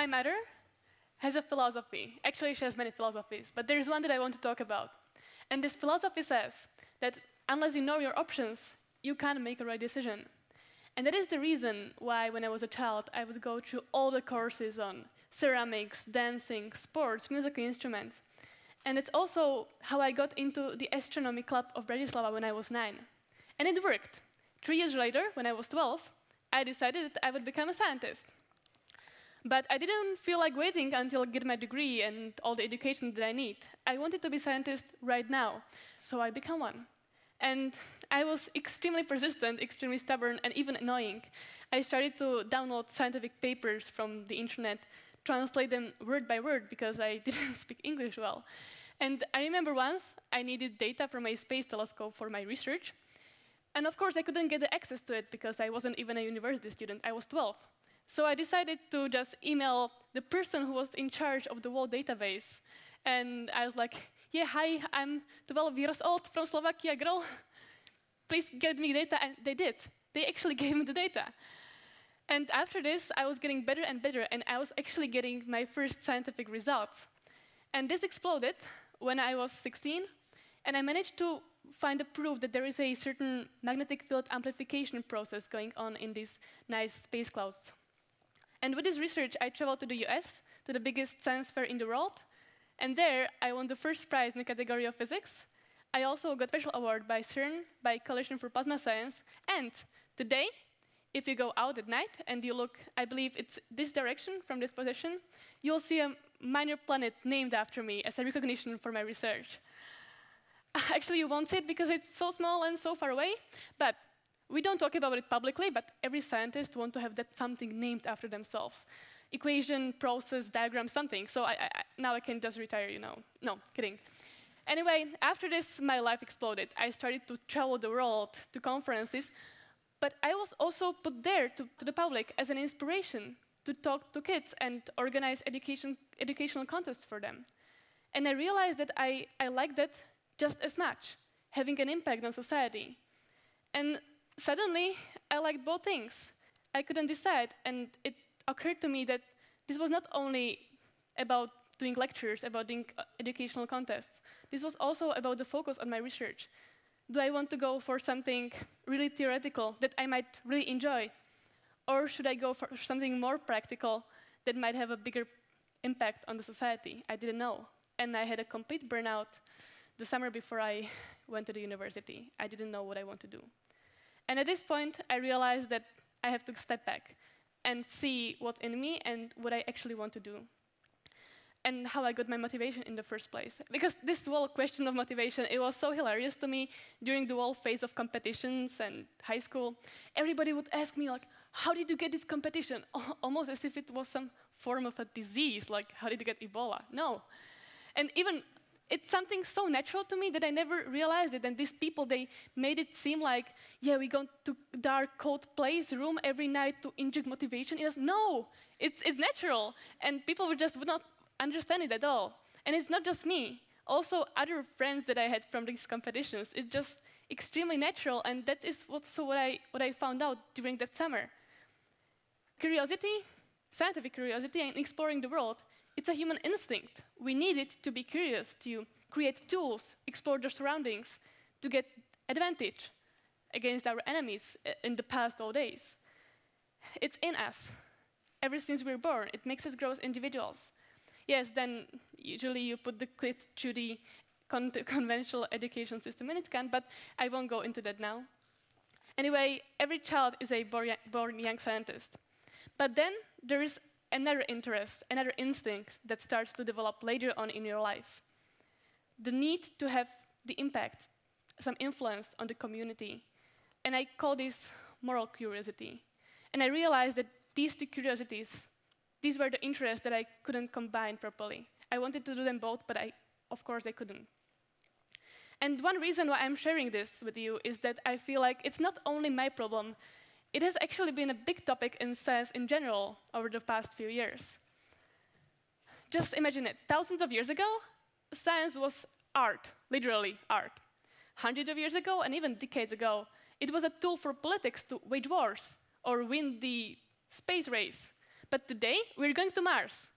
My mother has a philosophy. Actually, she has many philosophies, but there's one that I want to talk about. And this philosophy says that unless you know your options, you can't make a right decision. And that is the reason why, when I was a child, I would go through all the courses on ceramics, dancing, sports, musical instruments. And it's also how I got into the astronomy club of Bratislava when I was nine. And it worked. Three years later, when I was 12, I decided that I would become a scientist. But I didn't feel like waiting until I get my degree and all the education that I need. I wanted to be a scientist right now, so I became one. And I was extremely persistent, extremely stubborn, and even annoying. I started to download scientific papers from the internet, translate them word by word because I didn't speak English well. And I remember once I needed data from my space telescope for my research. And of course, I couldn't get access to it because I wasn't even a university student. I was 12. So I decided to just email the person who was in charge of the whole database. And I was like, yeah, hi, I'm 12 years old from Slovakia, girl. Please get me data. And they did. They actually gave me the data. And after this, I was getting better and better, and I was actually getting my first scientific results. And this exploded when I was 16, and I managed to find a proof that there is a certain magnetic field amplification process going on in these nice space clouds. And with this research, I traveled to the US, to the biggest science fair in the world. And there, I won the first prize in the category of physics. I also got a special award by CERN, by Coalition for Plasma Science. And today, if you go out at night and you look, I believe it's this direction from this position, you'll see a minor planet named after me as a recognition for my research. Actually, you won't see it because it's so small and so far away, but we don't talk about it publicly, but every scientist wants to have that something named after themselves. Equation, process, diagram, something. So I, I, now I can just retire, you know. No, kidding. Anyway, after this, my life exploded. I started to travel the world to conferences, but I was also put there to, to the public as an inspiration to talk to kids and organize education, educational contests for them. And I realized that I, I liked that just as much, having an impact on society. And suddenly, I liked both things. I couldn't decide, and it occurred to me that this was not only about doing lectures, about doing uh, educational contests. This was also about the focus on my research. Do I want to go for something really theoretical that I might really enjoy? Or should I go for something more practical that might have a bigger impact on the society? I didn't know. And I had a complete burnout the summer before I went to the university. I didn't know what I want to do. And at this point, I realized that I have to step back and see what's in me and what I actually want to do. And how I got my motivation in the first place. Because this whole question of motivation, it was so hilarious to me during the whole phase of competitions and high school. Everybody would ask me, like, how did you get this competition? Almost as if it was some form of a disease, like, how did you get Ebola? No. And even it's something so natural to me that I never realized it. And these people, they made it seem like, yeah, we go to dark, cold place, room every night to inject motivation in us. No, it's, it's natural. And people would just would not understand it at all. And it's not just me. Also, other friends that I had from these competitions, it's just extremely natural. And that is also what I, what I found out during that summer. Curiosity, scientific curiosity, and exploring the world it's a human instinct. We need it to be curious, to create tools, explore the surroundings, to get advantage against our enemies eh, in the past all days. It's in us. Ever since we're born, it makes us grow as individuals. Yes, then usually you put the quid to the con conventional education system, and it can, but I won't go into that now. Anyway, every child is a born young scientist. But then there is another interest, another instinct that starts to develop later on in your life. The need to have the impact, some influence on the community. And I call this moral curiosity. And I realized that these two curiosities, these were the interests that I couldn't combine properly. I wanted to do them both, but I, of course, I couldn't. And one reason why I'm sharing this with you is that I feel like it's not only my problem, it has actually been a big topic in science in general over the past few years. Just imagine it, thousands of years ago, science was art, literally art. Hundreds of years ago, and even decades ago, it was a tool for politics to wage wars or win the space race. But today, we're going to Mars.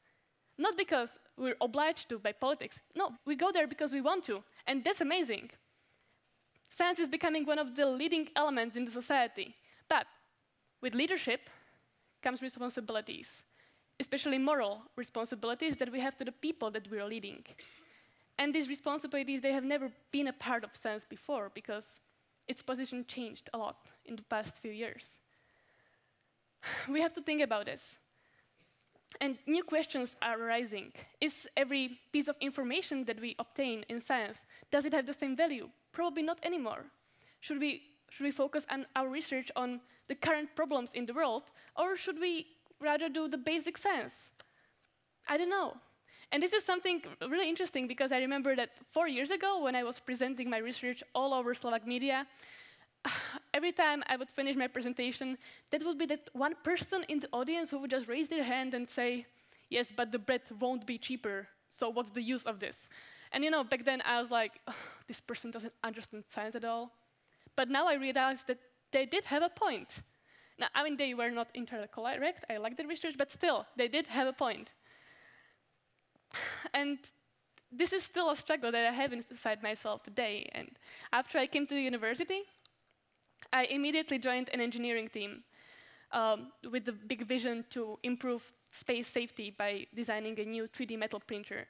Not because we're obliged to by politics. No, we go there because we want to. And that's amazing. Science is becoming one of the leading elements in the society. But with leadership comes responsibilities, especially moral responsibilities that we have to the people that we're leading. And these responsibilities, they have never been a part of science before because its position changed a lot in the past few years. We have to think about this. And new questions are arising. Is every piece of information that we obtain in science, does it have the same value? Probably not anymore. Should we, should we focus on our research on the current problems in the world, or should we rather do the basic science? I don't know. And this is something really interesting because I remember that four years ago when I was presenting my research all over Slovak media, every time I would finish my presentation, that would be that one person in the audience who would just raise their hand and say, yes, but the bread won't be cheaper, so what's the use of this? And you know, back then I was like, oh, this person doesn't understand science at all. But now I realized that they did have a point. Now, I mean, they were not entirely correct, I like the research, but still, they did have a point. And this is still a struggle that I have inside myself today. And after I came to the university, I immediately joined an engineering team um, with the big vision to improve space safety by designing a new 3D metal printer.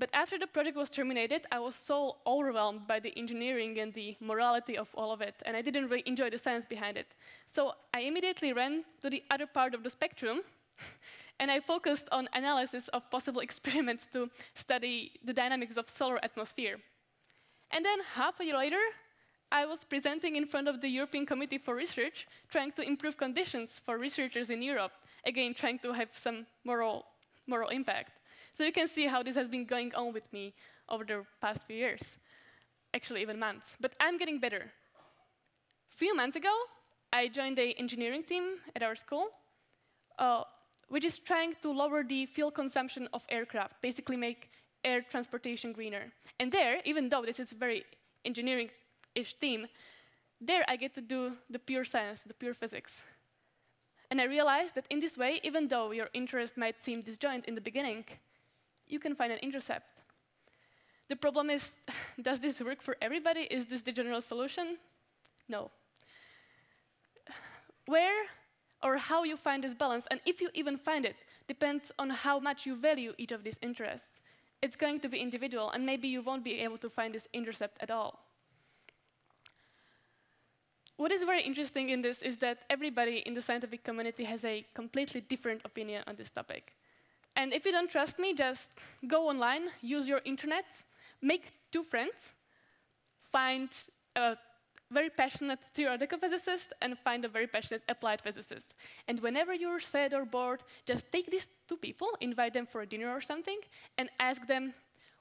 But after the project was terminated, I was so overwhelmed by the engineering and the morality of all of it, and I didn't really enjoy the science behind it. So I immediately ran to the other part of the spectrum, and I focused on analysis of possible experiments to study the dynamics of solar atmosphere. And then half a year later, I was presenting in front of the European Committee for Research, trying to improve conditions for researchers in Europe, again, trying to have some moral, moral impact. So you can see how this has been going on with me over the past few years, actually even months. But I'm getting better. A few months ago, I joined the engineering team at our school, uh, which is trying to lower the fuel consumption of aircraft, basically make air transportation greener. And there, even though this is a very engineering ish team, there I get to do the pure science, the pure physics. And I realized that in this way, even though your interest might seem disjoint in the beginning, you can find an intercept. The problem is, does this work for everybody? Is this the general solution? No. Where or how you find this balance, and if you even find it, depends on how much you value each of these interests. It's going to be individual, and maybe you won't be able to find this intercept at all. What is very interesting in this is that everybody in the scientific community has a completely different opinion on this topic. And if you don't trust me, just go online, use your internet, make two friends, find a very passionate theoretical physicist and find a very passionate applied physicist. And whenever you're sad or bored, just take these two people, invite them for a dinner or something, and ask them,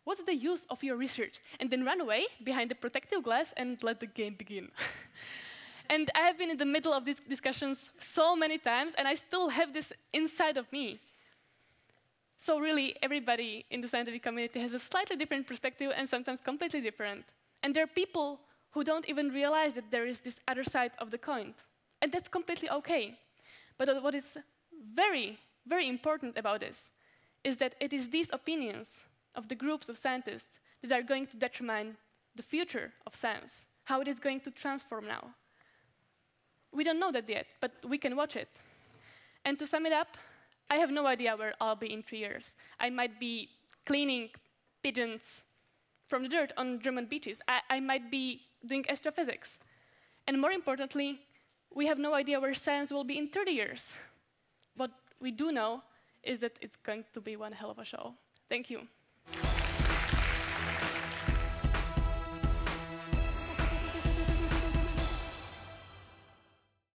what's the use of your research? And then run away behind the protective glass and let the game begin. And I have been in the middle of these discussions so many times, and I still have this inside of me. So really, everybody in the scientific community has a slightly different perspective and sometimes completely different. And there are people who don't even realize that there is this other side of the coin. And that's completely okay. But what is very, very important about this is that it is these opinions of the groups of scientists that are going to determine the future of science, how it is going to transform now. We don't know that yet, but we can watch it. And to sum it up, I have no idea where I'll be in three years. I might be cleaning pigeons from the dirt on German beaches. I, I might be doing astrophysics. And more importantly, we have no idea where science will be in 30 years. What we do know is that it's going to be one hell of a show. Thank you.